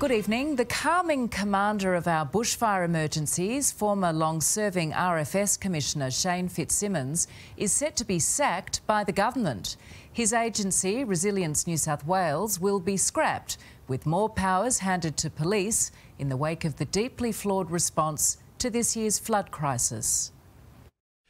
Good evening. The calming commander of our bushfire emergencies, former long serving RFS Commissioner Shane Fitzsimmons, is set to be sacked by the government. His agency, Resilience New South Wales, will be scrapped, with more powers handed to police in the wake of the deeply flawed response to this year's flood crisis.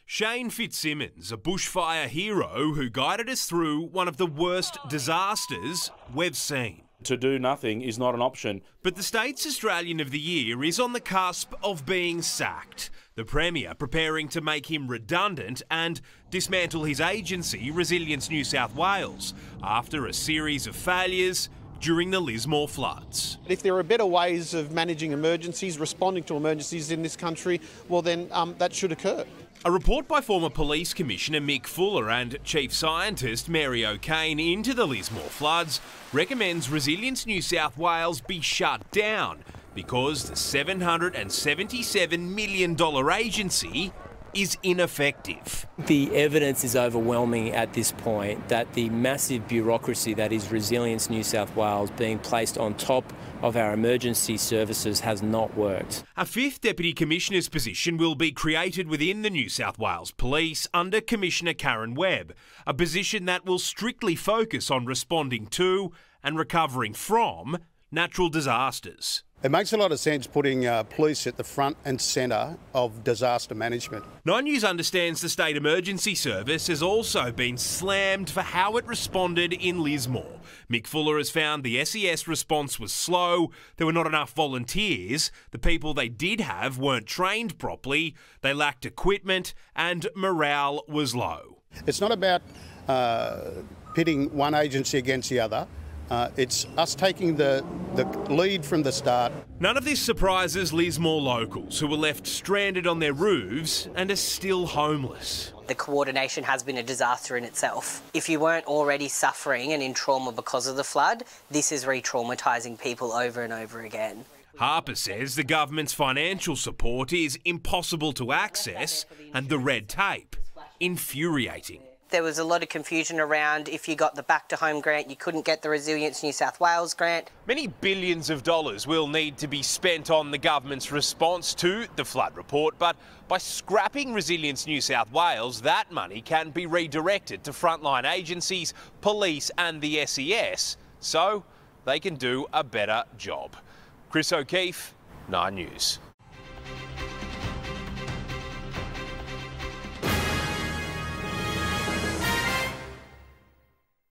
Shane Fitzsimmons, a bushfire hero who guided us through one of the worst disasters we've seen to do nothing is not an option. But the state's Australian of the Year is on the cusp of being sacked. The Premier preparing to make him redundant and dismantle his agency, Resilience New South Wales, after a series of failures during the Lismore floods. If there are better ways of managing emergencies, responding to emergencies in this country, well, then um, that should occur. A report by former Police Commissioner Mick Fuller and Chief Scientist Mary O'Kane into the Lismore floods recommends Resilience New South Wales be shut down because the $777 million agency is ineffective. The evidence is overwhelming at this point that the massive bureaucracy that is Resilience New South Wales being placed on top of our emergency services has not worked. A fifth Deputy Commissioner's position will be created within the New South Wales Police under Commissioner Karen Webb, a position that will strictly focus on responding to and recovering from natural disasters. It makes a lot of sense putting uh, police at the front and centre of disaster management. Nine News understands the State Emergency Service has also been slammed for how it responded in Lismore. Mick Fuller has found the SES response was slow, there were not enough volunteers, the people they did have weren't trained properly, they lacked equipment, and morale was low. It's not about uh, pitting one agency against the other. Uh, it's us taking the, the lead from the start. None of this surprises Lismore locals who were left stranded on their roofs and are still homeless. The coordination has been a disaster in itself. If you weren't already suffering and in trauma because of the flood, this is re traumatising people over and over again. Harper says the government's financial support is impossible to access and the red tape infuriating there was a lot of confusion around if you got the Back to Home grant, you couldn't get the Resilience New South Wales grant. Many billions of dollars will need to be spent on the government's response to the flood report, but by scrapping Resilience New South Wales, that money can be redirected to frontline agencies, police and the SES, so they can do a better job. Chris O'Keefe, 9 News.